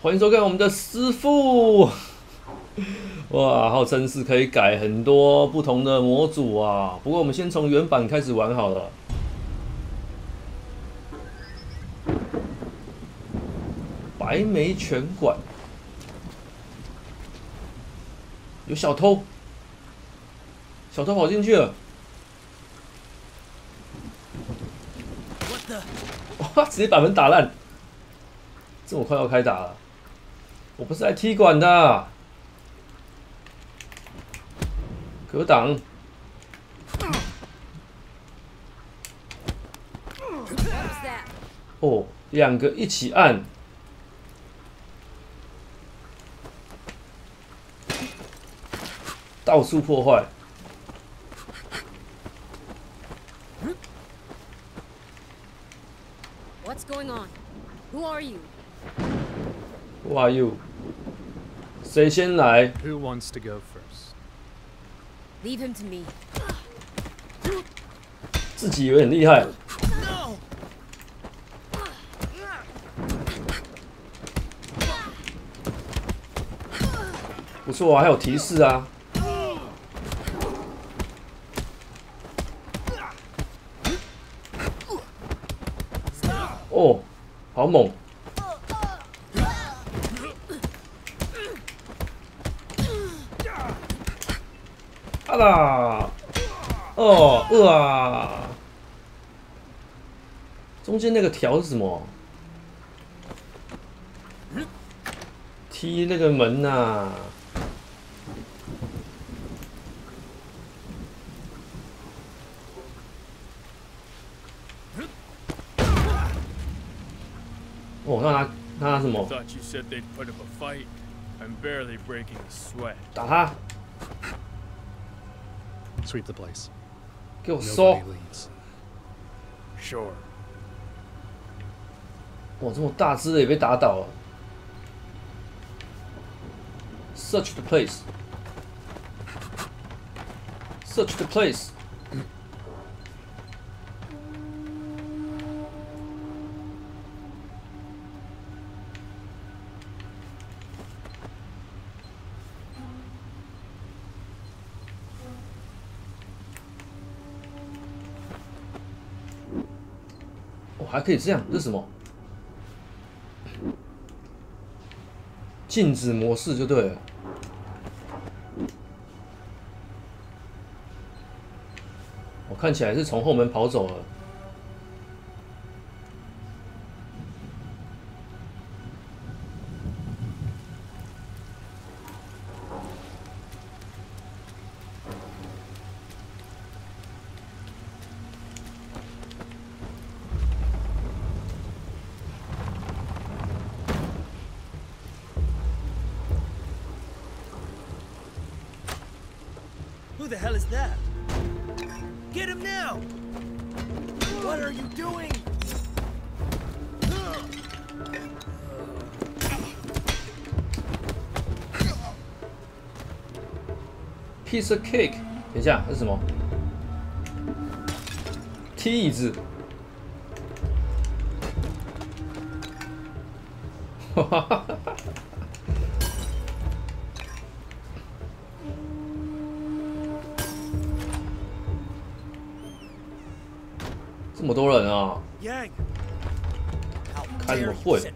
欢迎收看我们的师傅。哇，号称是可以改很多不同的模组啊。不过我们先从原版开始玩好了。白眉拳馆有小偷，小偷跑进去了。哇！直接把门打烂，这么快要开打了？我不是来踢馆的，格挡。哦，两个一起按，到处破坏。What's going on? Who are you? Who are you？谁先来？Who wants to go first? Leave him to me. 自己以为很厉害。不错啊，还有提示啊。哦，好猛！啊啦！哦，饿啊！中间那个条是什么？踢那个门呐、哦，那他那他什么？Thought you Sweep the place. 给我收！ Nobody leaves. Sure. 哇，这么大只的也被打倒了。Search the place. Search the place. 还可以这样，这是什么？静止模式就对了。我看起来是从后门跑走了。Who the hell is that? Get him now! What are you doing? Piece of cake，等一下，这是什么？踢椅子。哈哈哈 这么多人啊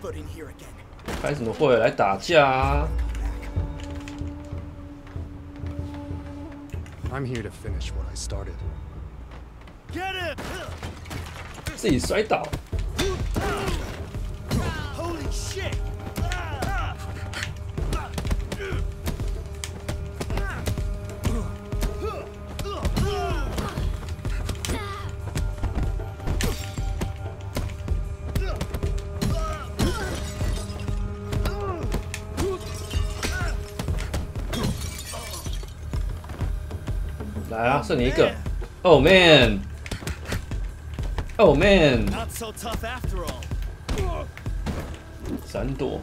foot in here again? 开什么会来打架啊？I'm here to finish what I started. Get him! 自己摔倒。Holy shit! 来啊，剩你一个。Oh man! Oh man! 闪躲。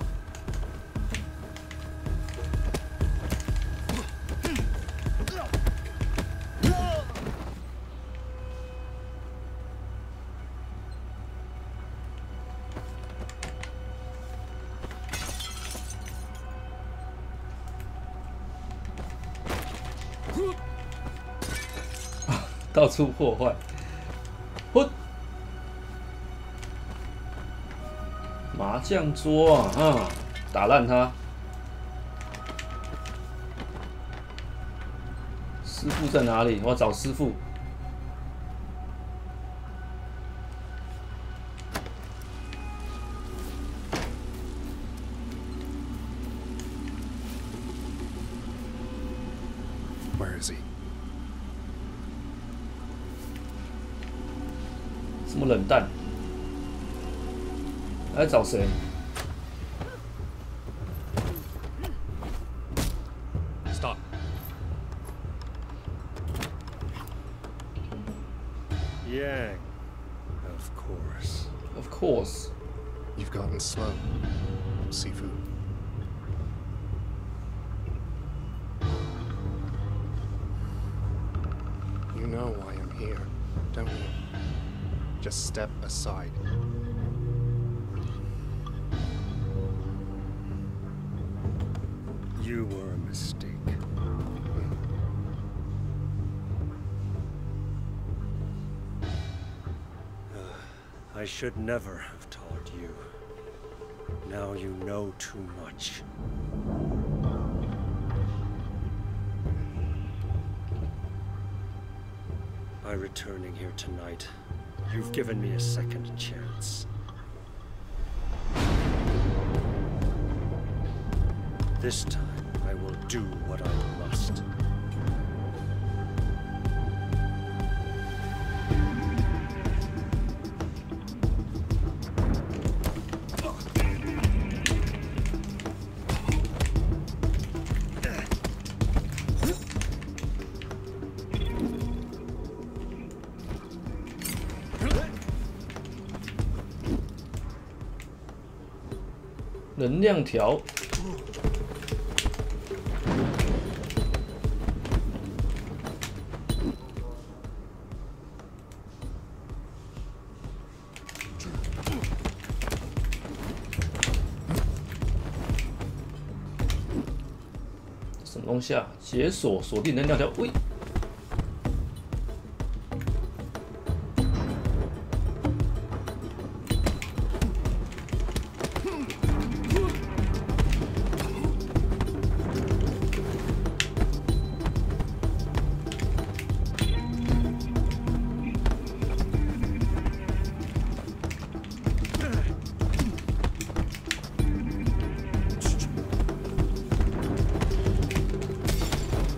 到处破坏。嚯，麻将桌啊，啊，打烂它。师傅在哪里？我要找师傅。That's all soon. Stop. Yang. Of course. Of course. You've gotten slow. Seafood. You know why I'm here, don't you? Just step aside. You were a mistake. Hmm. I should never have told you. Now you know too much. Hmm. By returning here tonight, you've given me a second chance. This time, I will do what I must. “能量条” 东西啊？解锁锁定能量条，喂！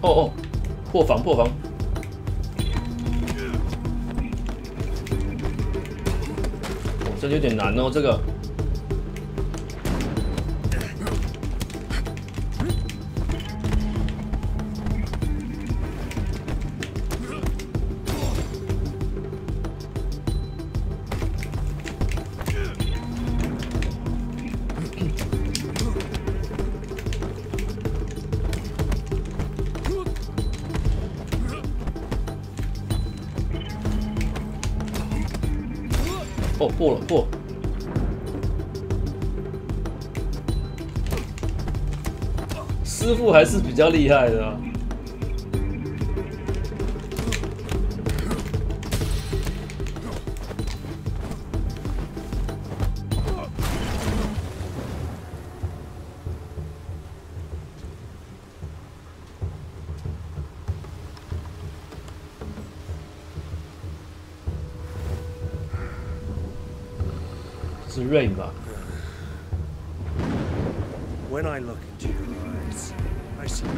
哦哦，破防破防！哦，这有点难哦，这个。哦，破了破！师傅还是比较厉害的、啊。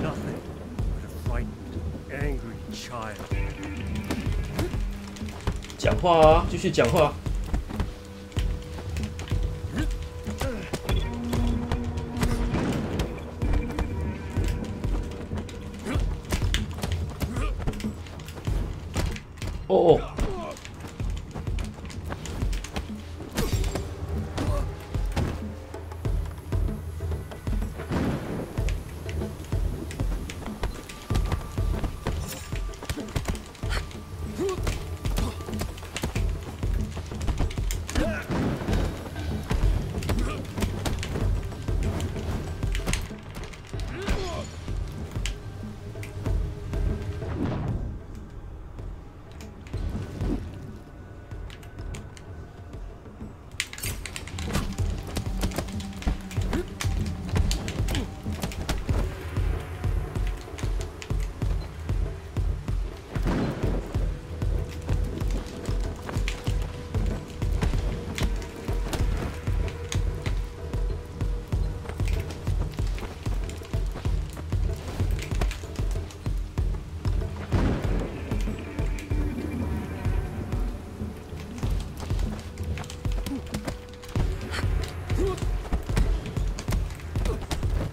Nothing but a frightened, angry child. 讲话啊，继续讲话。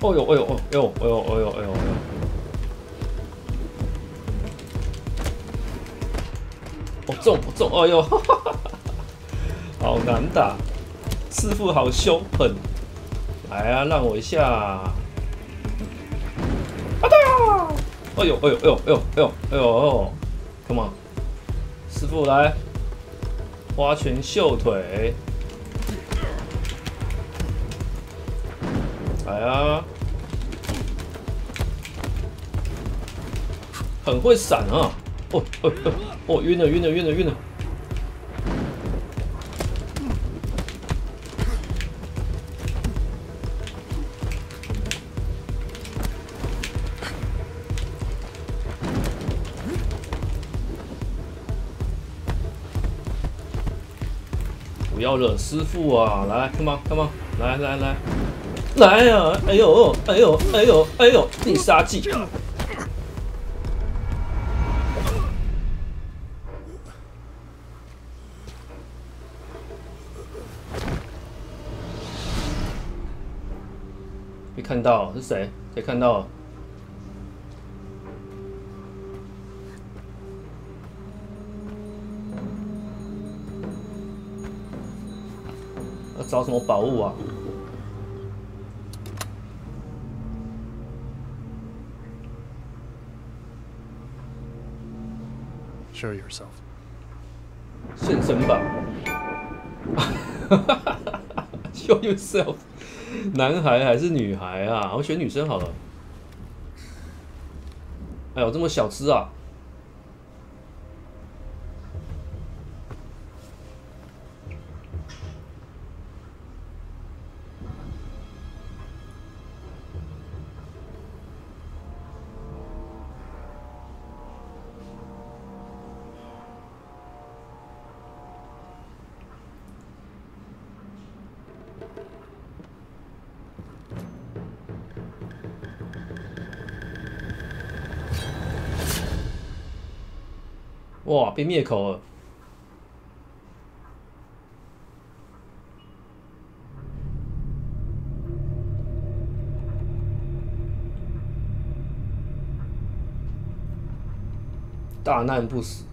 哦呦哦呦哦呦哦呦哦呦哦呦哦呦！哦中哦中！哎呦，好难打，师傅好凶狠！来啊，让我一下！啊！哎呦哎呦哎呦哎呦哎呦哎呦！Come on，师傅来，花拳绣腿！很会闪啊！哦哦哦哦，晕了晕了晕了晕了！不要惹师傅啊！来，come on，come on，来来来，来呀！哎呦，哎呦，哎呦，哎呦，必杀技！没看到是谁？谁看到了？要找什么宝物啊？Show yourself. 现身吧！Show yourself，男孩还是女孩啊？我选女生好了。哎呦，这么小资啊！哇，被灭口了！大难不死。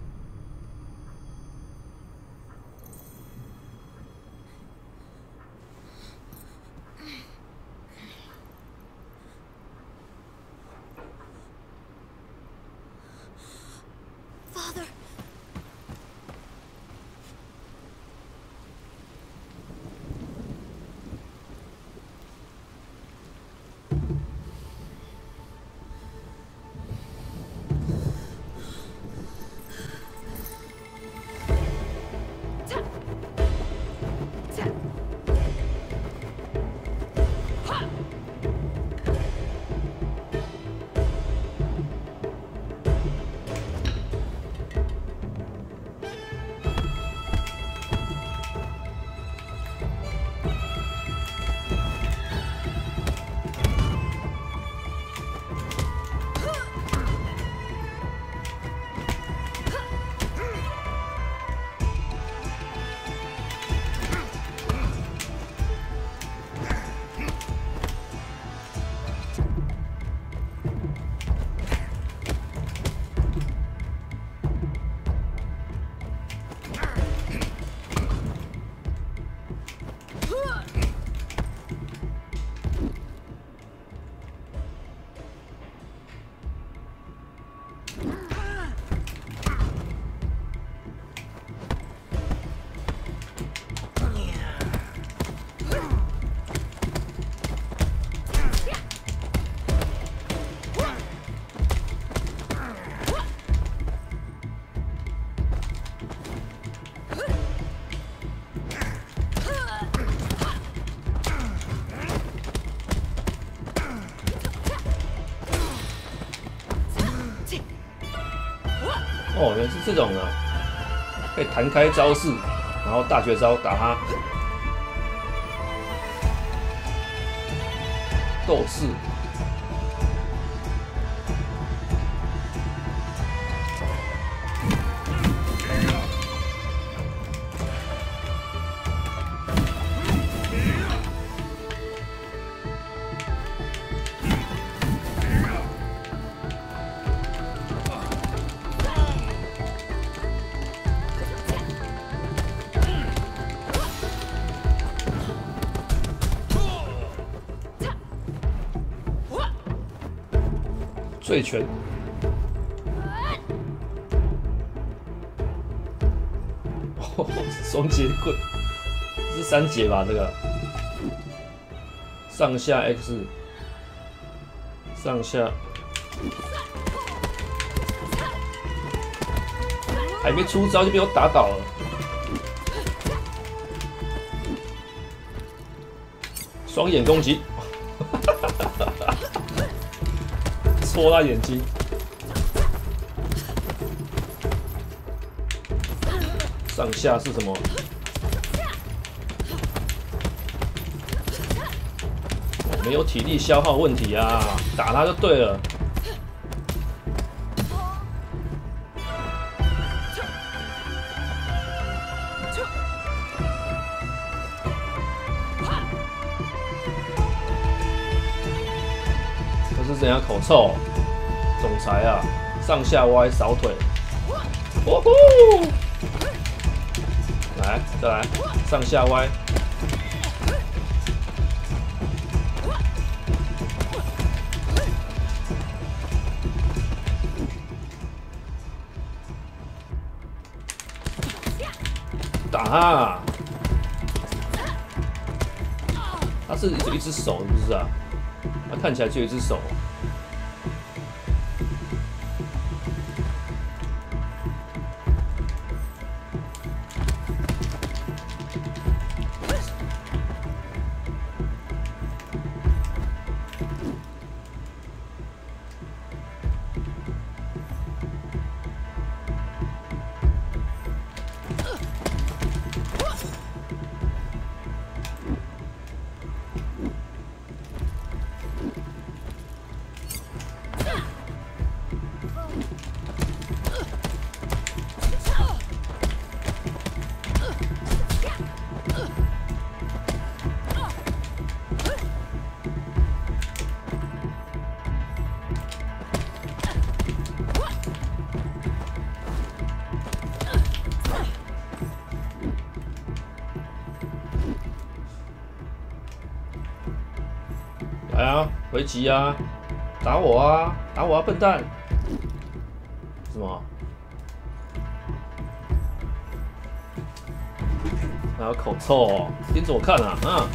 哦，原来是这种啊，可以弹开招式，然后大绝招打他。斗士，醉拳。哦，双节棍，是三节吧？这个上下 X，上下，还没出招就被我打倒了。双眼攻击，戳他眼睛。上下是什么？没有体力消耗问题啊，打他就对了。口臭，总裁啊，上下歪扫腿，哦呼！来，再来，上下歪。打他！他是一只手，是不是啊？他看起来就有一只手。啊，回击啊，打我啊，打我啊，笨蛋！什么？还有口臭哦，盯着我看啊，啊！